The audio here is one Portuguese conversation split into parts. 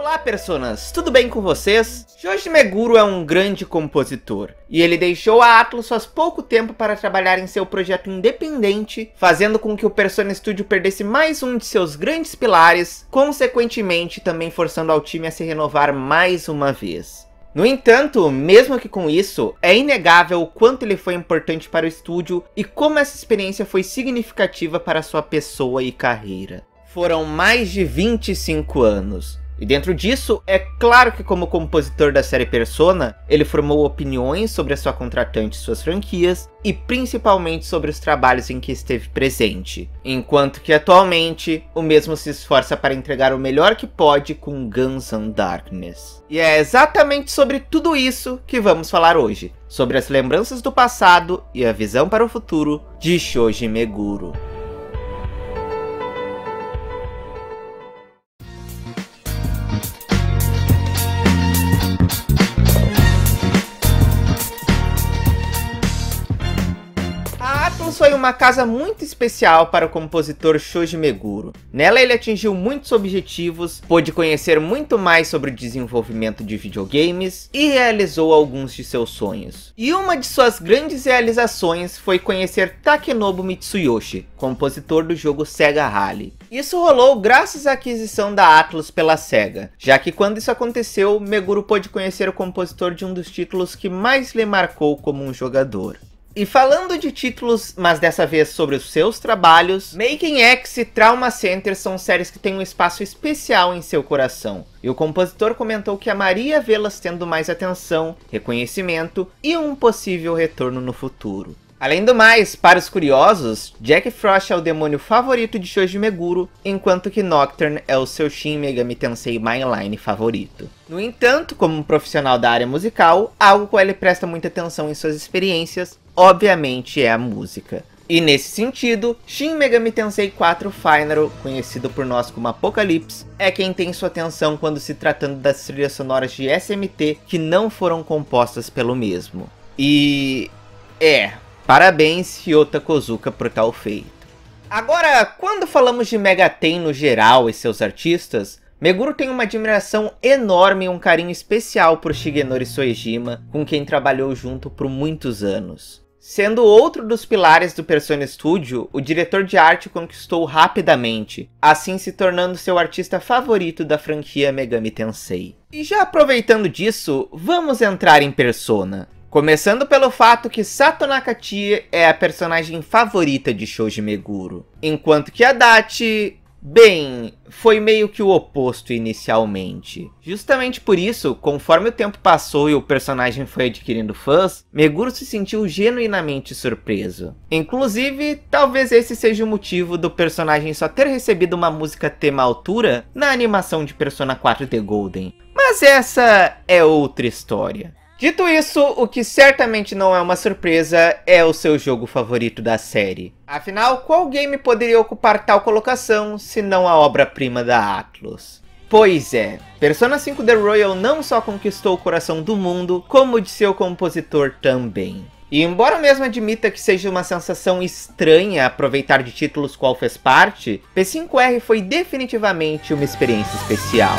Olá, personas! Tudo bem com vocês? Shoji Meguro é um grande compositor, e ele deixou a Atlus faz pouco tempo para trabalhar em seu projeto independente, fazendo com que o Persona Studio perdesse mais um de seus grandes pilares, consequentemente também forçando ao time a se renovar mais uma vez. No entanto, mesmo que com isso, é inegável o quanto ele foi importante para o estúdio e como essa experiência foi significativa para sua pessoa e carreira. Foram mais de 25 anos, e dentro disso, é claro que como compositor da série Persona, ele formou opiniões sobre a sua contratante e suas franquias, e principalmente sobre os trabalhos em que esteve presente. Enquanto que atualmente, o mesmo se esforça para entregar o melhor que pode com Guns N' Darkness. E é exatamente sobre tudo isso que vamos falar hoje, sobre as lembranças do passado e a visão para o futuro de Shoji Meguro. Foi uma casa muito especial para o compositor Shoji Meguro. Nela ele atingiu muitos objetivos, pôde conhecer muito mais sobre o desenvolvimento de videogames e realizou alguns de seus sonhos. E uma de suas grandes realizações foi conhecer Takenobu Mitsuyoshi, compositor do jogo Sega Rally. Isso rolou graças à aquisição da Atlus pela SEGA, já que quando isso aconteceu, Meguro pôde conhecer o compositor de um dos títulos que mais lhe marcou como um jogador. E falando de títulos, mas dessa vez sobre os seus trabalhos, Making X e Trauma Center são séries que têm um espaço especial em seu coração. E o compositor comentou que amaria vê-las tendo mais atenção, reconhecimento e um possível retorno no futuro. Além do mais, para os curiosos, Jack Frost é o demônio favorito de Shoji Meguro, enquanto que Nocturne é o seu Shin Megami Tensei Mainline favorito. No entanto, como um profissional da área musical, algo qual ele presta muita atenção em suas experiências obviamente é a música. E nesse sentido, Shin Megami Tensei 4 Final, conhecido por nós como Apocalipse, é quem tem sua atenção quando se tratando das trilhas sonoras de SMT que não foram compostas pelo mesmo. E... é, parabéns Ryota Kozuka por tal feito. Agora, quando falamos de Megaten no geral e seus artistas, Meguro tem uma admiração enorme e um carinho especial por Shigenori Soejima, com quem trabalhou junto por muitos anos. Sendo outro dos pilares do Persona Studio, o diretor de arte conquistou rapidamente, assim se tornando seu artista favorito da franquia Megami Tensei. E já aproveitando disso, vamos entrar em Persona. Começando pelo fato que Sato é a personagem favorita de Shoji Meguro, enquanto que a Dachi Bem, foi meio que o oposto inicialmente. Justamente por isso, conforme o tempo passou e o personagem foi adquirindo fãs, Meguro se sentiu genuinamente surpreso. Inclusive, talvez esse seja o motivo do personagem só ter recebido uma música tema altura na animação de Persona 4 The Golden. Mas essa é outra história. Dito isso, o que certamente não é uma surpresa é o seu jogo favorito da série. Afinal, qual game poderia ocupar tal colocação se não a obra-prima da Atlus? Pois é, Persona 5 The Royal não só conquistou o coração do mundo, como de seu compositor também. E embora mesmo admita que seja uma sensação estranha aproveitar de títulos qual fez parte, P5R foi definitivamente uma experiência especial.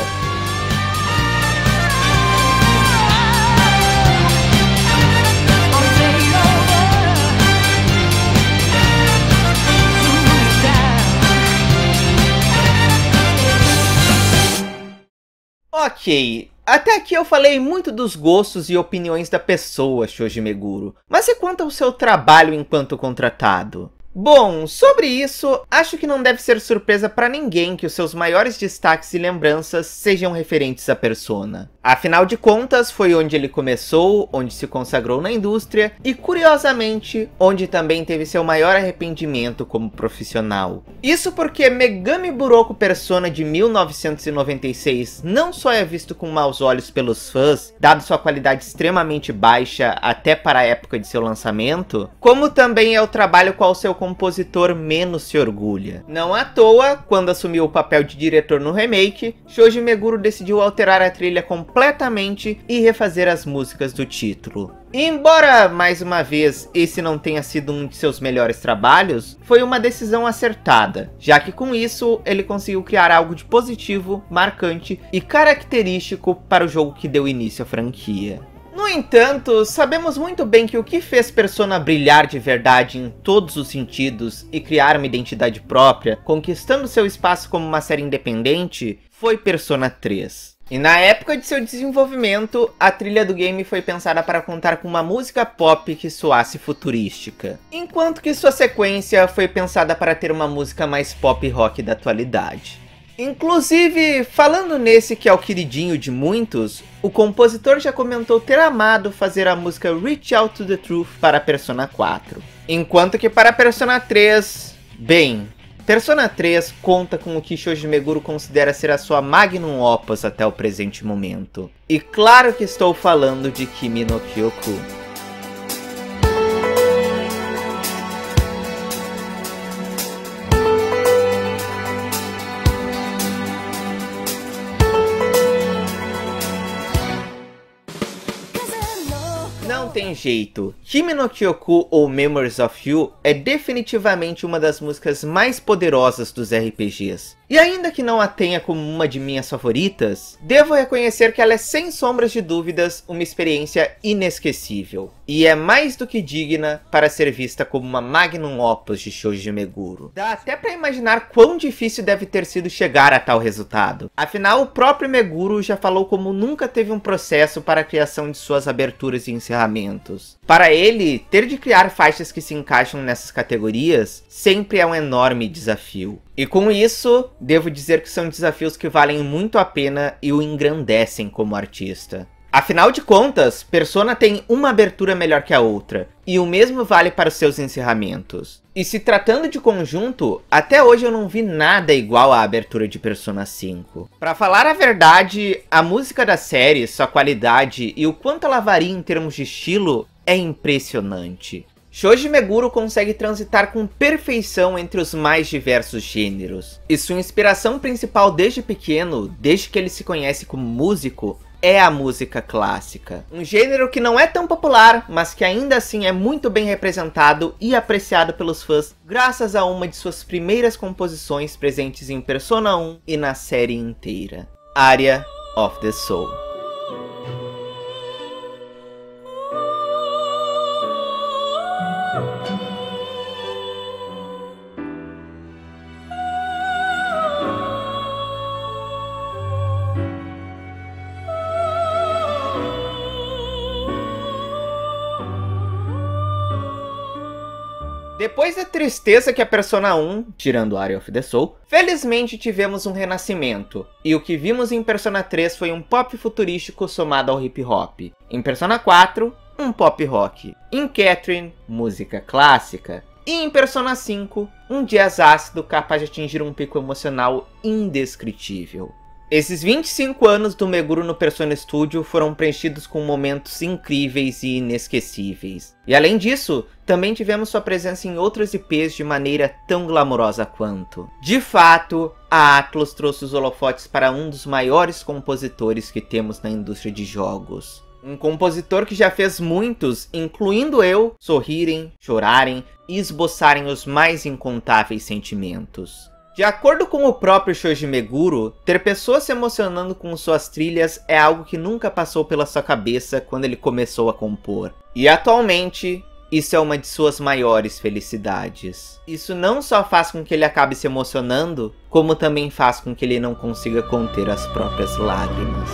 Ok, até aqui eu falei muito dos gostos e opiniões da pessoa, Shoji Meguro. Mas e quanto ao seu trabalho enquanto contratado? Bom, sobre isso, acho que não deve ser surpresa para ninguém que os seus maiores destaques e lembranças sejam referentes à Persona. Afinal de contas, foi onde ele começou, onde se consagrou na indústria e, curiosamente, onde também teve seu maior arrependimento como profissional. Isso porque Megami Buroko Persona de 1996 não só é visto com maus olhos pelos fãs, dado sua qualidade extremamente baixa até para a época de seu lançamento, como também é o trabalho qual seu compositor menos se orgulha. Não à toa, quando assumiu o papel de diretor no remake, Shoji Meguro decidiu alterar a trilha completamente e refazer as músicas do título. embora, mais uma vez, esse não tenha sido um de seus melhores trabalhos, foi uma decisão acertada, já que com isso ele conseguiu criar algo de positivo, marcante e característico para o jogo que deu início à franquia. No entanto, sabemos muito bem que o que fez Persona brilhar de verdade em todos os sentidos e criar uma identidade própria, conquistando seu espaço como uma série independente, foi Persona 3. E na época de seu desenvolvimento, a trilha do game foi pensada para contar com uma música pop que soasse futurística, enquanto que sua sequência foi pensada para ter uma música mais pop rock da atualidade. Inclusive, falando nesse que é o queridinho de muitos, o compositor já comentou ter amado fazer a música Reach Out to the Truth para Persona 4. Enquanto que para Persona 3, bem, Persona 3 conta com o que Shoji Meguro considera ser a sua magnum opus até o presente momento. E claro que estou falando de Kimi no Kyoku. Tem jeito. Kimi no Kyoku ou Memories of You é definitivamente uma das músicas mais poderosas dos RPGs. E ainda que não a tenha como uma de minhas favoritas, devo reconhecer que ela é sem sombras de dúvidas uma experiência inesquecível. E é mais do que digna para ser vista como uma magnum opus de Shoji Meguro. Dá até para imaginar quão difícil deve ter sido chegar a tal resultado. Afinal, o próprio Meguro já falou como nunca teve um processo para a criação de suas aberturas e encerramentos. Para ele, ter de criar faixas que se encaixam nessas categorias sempre é um enorme desafio. E com isso, devo dizer que são desafios que valem muito a pena e o engrandecem como artista. Afinal de contas, Persona tem uma abertura melhor que a outra, e o mesmo vale para os seus encerramentos. E se tratando de conjunto, até hoje eu não vi nada igual à abertura de Persona 5. Para falar a verdade, a música da série, sua qualidade e o quanto ela varia em termos de estilo é impressionante. Shoji Meguro consegue transitar com perfeição entre os mais diversos gêneros. E sua inspiração principal desde pequeno, desde que ele se conhece como músico, é a música clássica. Um gênero que não é tão popular, mas que ainda assim é muito bem representado e apreciado pelos fãs, graças a uma de suas primeiras composições presentes em Persona 1 e na série inteira. Aria of the Soul. Depois da tristeza que a Persona 1, tirando Area of the Soul, felizmente tivemos um renascimento. E o que vimos em Persona 3 foi um pop futurístico somado ao hip hop. Em Persona 4, um pop rock. Em Catherine, música clássica. E em Persona 5, um jazz ácido capaz de atingir um pico emocional indescritível. Esses 25 anos do Meguro no Persona Studio foram preenchidos com momentos incríveis e inesquecíveis. E além disso, também tivemos sua presença em outros IPs de maneira tão glamourosa quanto. De fato, a Atlus trouxe os holofotes para um dos maiores compositores que temos na indústria de jogos. Um compositor que já fez muitos, incluindo eu, sorrirem, chorarem e esboçarem os mais incontáveis sentimentos. De acordo com o próprio Shoji Meguro, ter pessoas se emocionando com suas trilhas é algo que nunca passou pela sua cabeça quando ele começou a compor. E atualmente, isso é uma de suas maiores felicidades. Isso não só faz com que ele acabe se emocionando, como também faz com que ele não consiga conter as próprias lágrimas.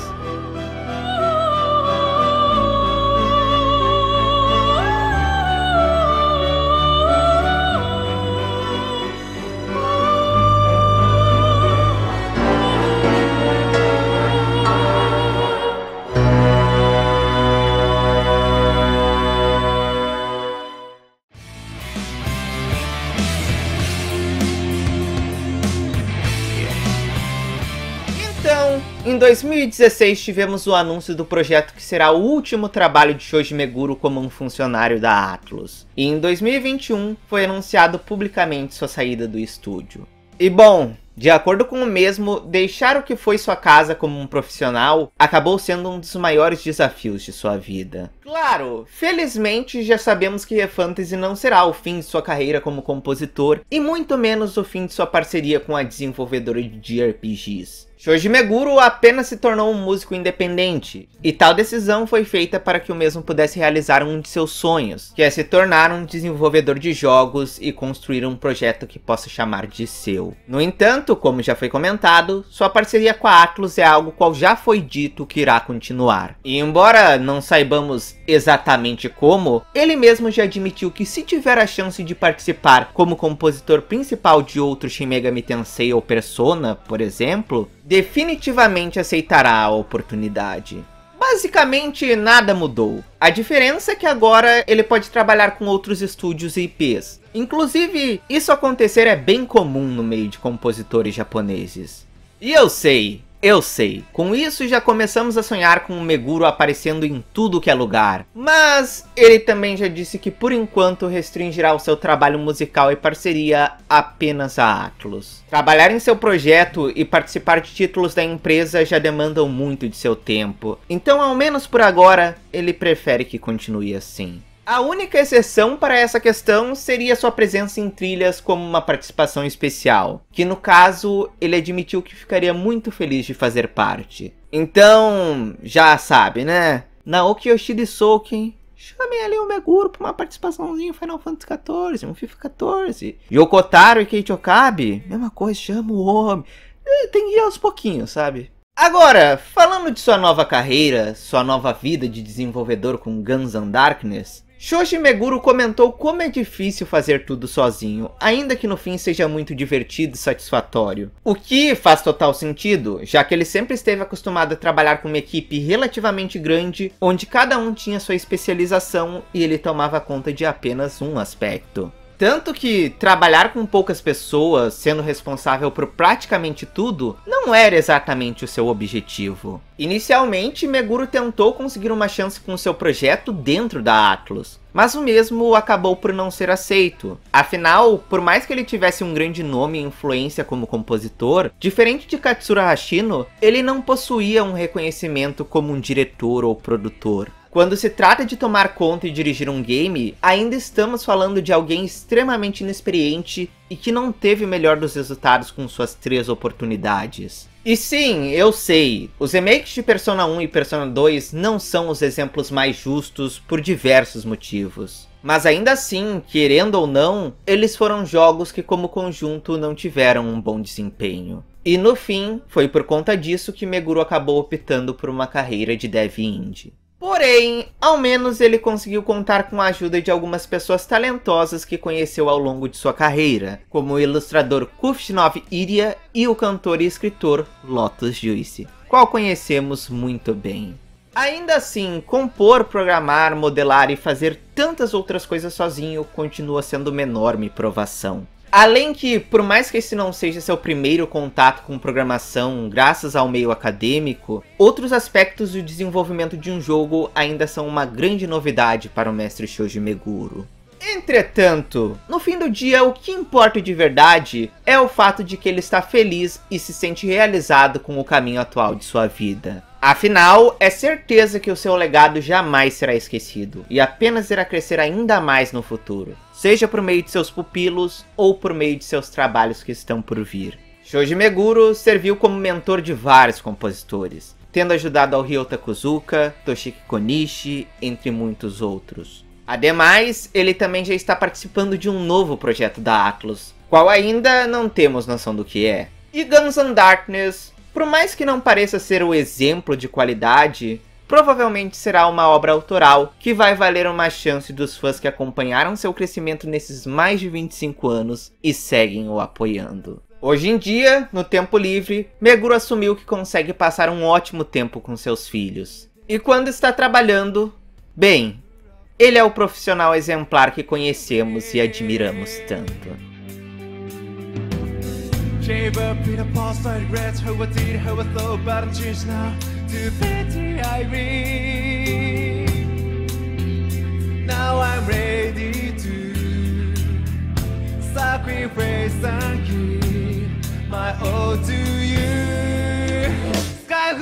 Em 2016 tivemos o anúncio do projeto que será o último trabalho de Shoji Meguro como um funcionário da Atlus. E em 2021 foi anunciado publicamente sua saída do estúdio. E bom, de acordo com o mesmo, deixar o que foi sua casa como um profissional acabou sendo um dos maiores desafios de sua vida. Claro, felizmente já sabemos que Fantasy não será o fim de sua carreira como compositor e muito menos o fim de sua parceria com a desenvolvedora de RPGs. Shoji Meguro apenas se tornou um músico independente, e tal decisão foi feita para que o mesmo pudesse realizar um de seus sonhos, que é se tornar um desenvolvedor de jogos e construir um projeto que possa chamar de seu. No entanto, como já foi comentado, sua parceria com a Atlus é algo qual já foi dito que irá continuar. E embora não saibamos exatamente como, ele mesmo já admitiu que se tiver a chance de participar como compositor principal de outro Shin Megami Tensei ou Persona, por exemplo, definitivamente aceitará a oportunidade. Basicamente nada mudou. A diferença é que agora ele pode trabalhar com outros estúdios e IPs. Inclusive, isso acontecer é bem comum no meio de compositores japoneses. E eu sei, eu sei, com isso já começamos a sonhar com o Meguro aparecendo em tudo que é lugar. Mas ele também já disse que por enquanto restringirá o seu trabalho musical e parceria apenas a Atlus. Trabalhar em seu projeto e participar de títulos da empresa já demandam muito de seu tempo. Então, ao menos por agora, ele prefere que continue assim. A única exceção para essa questão seria sua presença em trilhas como uma participação especial, que no caso ele admitiu que ficaria muito feliz de fazer parte. Então, já sabe, né? Naoki Yoshida Souken, chamem ali o Meguro para uma participaçãozinha em Final Fantasy XIV, um FIFA XIV. Yokotaro e Keiichi Okabe, mesma coisa, chama o homem. Tem que ir aos pouquinhos, sabe? Agora, falando de sua nova carreira, sua nova vida de desenvolvedor com Guns and Darkness, Shoji Meguro comentou como é difícil fazer tudo sozinho, ainda que no fim seja muito divertido e satisfatório. O que faz total sentido, já que ele sempre esteve acostumado a trabalhar com uma equipe relativamente grande, onde cada um tinha sua especialização e ele tomava conta de apenas um aspecto. Tanto que trabalhar com poucas pessoas, sendo responsável por praticamente tudo, não era exatamente o seu objetivo. Inicialmente, Meguro tentou conseguir uma chance com seu projeto dentro da Atlus, mas o mesmo acabou por não ser aceito. Afinal, por mais que ele tivesse um grande nome e influência como compositor, diferente de Katsura Hashino, ele não possuía um reconhecimento como um diretor ou produtor. Quando se trata de tomar conta e dirigir um game, ainda estamos falando de alguém extremamente inexperiente e que não teve o melhor dos resultados com suas três oportunidades. E sim, eu sei, os remakes de Persona 1 e Persona 2 não são os exemplos mais justos por diversos motivos. Mas ainda assim, querendo ou não, eles foram jogos que como conjunto não tiveram um bom desempenho. E no fim, foi por conta disso que Meguro acabou optando por uma carreira de dev indie. Porém, ao menos ele conseguiu contar com a ajuda de algumas pessoas talentosas que conheceu ao longo de sua carreira, como o ilustrador Kufshinov Iria e o cantor e escritor Lotus Juice, qual conhecemos muito bem. Ainda assim, compor, programar, modelar e fazer tantas outras coisas sozinho continua sendo uma enorme provação. Além que, por mais que esse não seja seu primeiro contato com programação graças ao meio acadêmico, outros aspectos do desenvolvimento de um jogo ainda são uma grande novidade para o mestre Shoji Meguro. Entretanto, no fim do dia, o que importa de verdade é o fato de que ele está feliz e se sente realizado com o caminho atual de sua vida. Afinal, é certeza que o seu legado jamais será esquecido e apenas irá crescer ainda mais no futuro, seja por meio de seus pupilos ou por meio de seus trabalhos que estão por vir. Shoji Meguro serviu como mentor de vários compositores, tendo ajudado ao Ryota Kuzuka, Toshiki Konishi, entre muitos outros. Ademais, ele também já está participando de um novo projeto da Atlus, qual ainda não temos noção do que é. E Guns N' Darkness, por mais que não pareça ser o exemplo de qualidade, provavelmente será uma obra autoral que vai valer uma chance dos fãs que acompanharam seu crescimento nesses mais de 25 anos e seguem o apoiando. Hoje em dia, no tempo livre, Meguro assumiu que consegue passar um ótimo tempo com seus filhos. E quando está trabalhando, bem, ele é o profissional exemplar que conhecemos e admiramos tanto. In a past, I regret how I did, how I thought, but I'm changed now to I read. Now I'm ready to sacrifice and give my all to you. Sky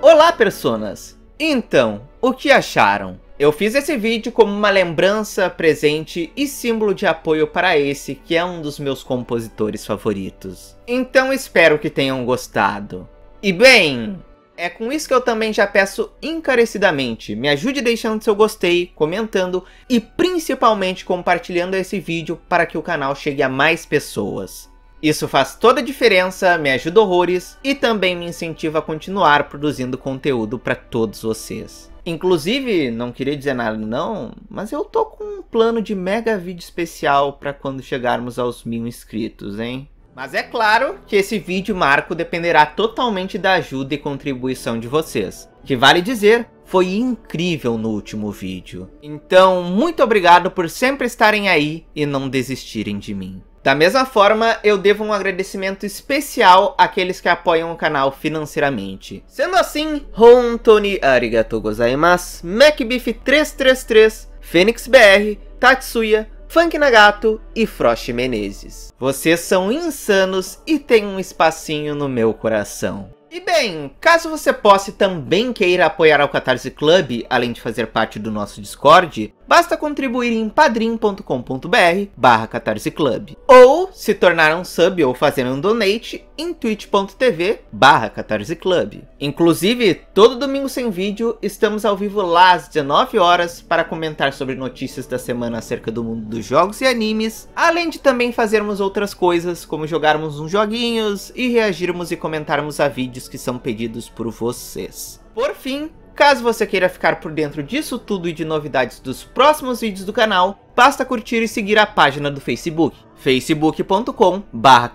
Olá personas! Então, o que acharam? Eu fiz esse vídeo como uma lembrança, presente e símbolo de apoio para esse que é um dos meus compositores favoritos. Então espero que tenham gostado. E bem, é com isso que eu também já peço encarecidamente, me ajude deixando seu gostei, comentando e principalmente compartilhando esse vídeo para que o canal chegue a mais pessoas. Isso faz toda a diferença, me ajuda horrores e também me incentiva a continuar produzindo conteúdo para todos vocês. Inclusive, não queria dizer nada não, mas eu tô com um plano de mega vídeo especial para quando chegarmos aos mil inscritos, hein? Mas é claro que esse vídeo marco dependerá totalmente da ajuda e contribuição de vocês. Que vale dizer, foi incrível no último vídeo. Então, muito obrigado por sempre estarem aí e não desistirem de mim. Da mesma forma, eu devo um agradecimento especial àqueles que apoiam o canal financeiramente. Sendo assim, Hontoni Arigatou Gozaimasu, MacBeef333, Fênix BR, Tatsuya, Funk Nagato e Frost Menezes. Vocês são insanos e têm um espacinho no meu coração. E bem, caso você possa e também queira apoiar o Catarse Club, além de fazer parte do nosso Discord, basta contribuir em padrim.com.br barra Catarse Club. Ou se tornar um sub ou fazer um donate em twitch.tv barra Catarse Club. Inclusive, todo domingo sem vídeo, estamos ao vivo lá às 19 horas para comentar sobre notícias da semana acerca do mundo dos jogos e animes, além de também fazermos outras coisas, como jogarmos uns joguinhos e reagirmos e comentarmos a vídeos que são pedidos por vocês. Por fim, Caso você queira ficar por dentro disso tudo e de novidades dos próximos vídeos do canal, basta curtir e seguir a página do Facebook, facebook.com barra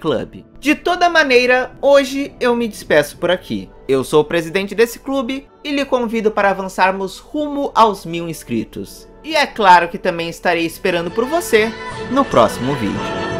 Club. De toda maneira, hoje eu me despeço por aqui. Eu sou o presidente desse clube e lhe convido para avançarmos rumo aos mil inscritos. E é claro que também estarei esperando por você no próximo vídeo.